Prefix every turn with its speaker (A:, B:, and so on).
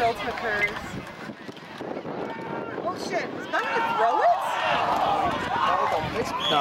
A: tilt occurs. Oh shit, was Matt gonna throw it?
B: No.